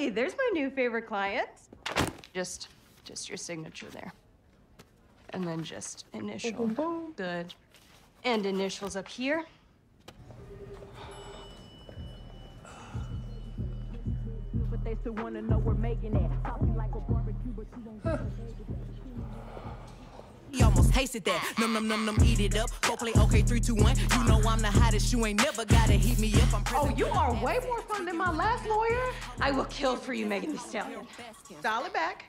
Hey, there's my new favorite client. Just, just your signature there. And then just initial. Good. And initials up here. But they still wanna know we're making it. Salty like a barbecue, but you don't He almost tasted that. Num num num num, eat it up. Go play okay, three, two, one. You know I'm the hottest. You ain't never gotta heat me up. I'm Oh, you are way more fun than my last lawyer. I will kill for you, Megan Thee Stallion. Dial it back.